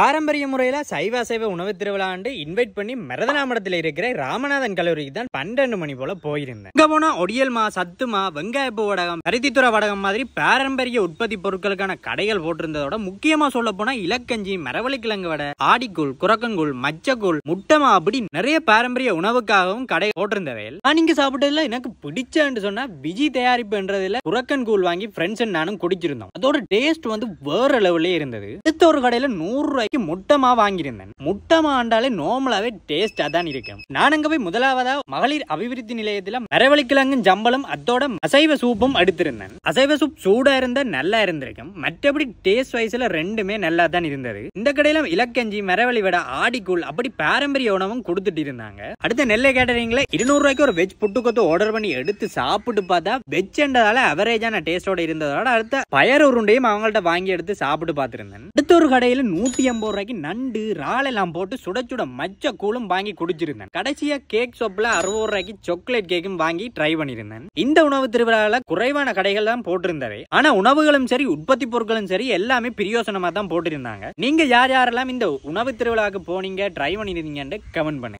பாரம்பரிய முறையில் சைவ அசைவ உணவு திருவிழாண்டு இன்வைட் பண்ணி மரதனாமடத்தில் இருக்கிற ராமநாதன் கல்லூரிக்கு தான் பன்னெண்டு மணி போல போயிருந்தேன். இங்க போனா ஒடியல்மா சத்துமா வெங்காயப்பு வடகம் பருத்தித்துறை வடகம் மாதிரி பாரம்பரிய உற்பத்தி பொருட்களுக்கான கடைகள் போட்டிருந்ததோட முக்கியமா சொல்ல போனா இலக்கஞ்சி மரவள்ளி கிழங்கு வடை ஆடிக்கூழ் குரக்கங்கூழ் மச்சக்கூழ் முட்டமா அப்படி நிறைய பாரம்பரிய உணவுக்காகவும் கடை போட்டிருந்தவையில் நான் இங்க சாப்பிட்டதுல எனக்கு பிடிச்சன்னு சொன்னா விஜி தயாரிப்புன்றதுல குரக்கன் கூழ் வாங்கி ஃப்ரெண்ட்ஸ் நானும் குடிச்சிருந்தோம். அதோட டேஸ்ட் வந்து வேற லெவல்லே இருந்தது. அடுத்த ஒரு கடையில நூறு ரூபாய்க்கு முட்டமா வாங்கியிருந்தேன். முட்டமா ஆண்டாலே நார்மலாவே டேஸ்டா தான் இருக்கும். நான் அங்க போய் முதலாவதா மகளிர் அபிவிருத்தி நிலையத்துல மரவழிக்கிழங்கும் ஜம்பலும் அதோட அசைவ சூப்பும் எடுத்திருந்தேன். அசைவ சூப் சூடா இருந்தா நல்லா இருந்திருக்கும். மற்றபடி டேஸ்ட் வைஸ்ல ரெண்டுமே நல்லா தான் இருந்தது. இந்த கடையில இலக்கஞ்சி மரவழி வடை ஆடிக்கூழ் அப்படி பாரம்பரிய உணவும் கொடுத்துட்டு இருந்தாங்க. அடுத்த நெல்லை கேட்டரிங்ல இருநூறு ரூபாய்க்கு ஒரு வெஜ் புட்டுக்கொத்து ஆர்டர் பண்ணி எடுத்து சாப்பிட்டு பார்த்தா வெஜ்ன்றதால அவரேஜான டேஸ்டோட இருந்ததோட அடுத்த பயர் உருண்டையும் அவங்கள்ட்ட வாங்கி எடுத்து சாப்பிட்டு பார்த்திருந்தேன். அடுத்த ஒரு கடையில நூத்தி ஐம்பது ரூபாய்க்கு நண்டு ராலெல்லாம் எல்லாம் போட்டு சுட சுட மச்ச கூழும் வாங்கி குடிச்சிருந்தேன். கடைசியா கேக் ஷாப்ல அறுபது ரூபாய்க்கு சாக்லேட் கேக்கும் வாங்கி ட்ரை பண்ணிருந்தேன் இந்த உணவு திருவிழால குறைவான கடைகள் தான் போட்டிருந்தவை ஆனா உணவுகளும் சரி உற்பத்தி பொருட்களும் சரி எல்லாமே பிரியோசனமா தான் போட்டிருந்தாங்க. நீங்க யார் யாரெல்லாம் இந்த உணவு திருவிழாவுக்கு போனீங்க ட்ரை பண்ணிருந்தீங்கன்னு கமெண்ட் பண்ணுங்க.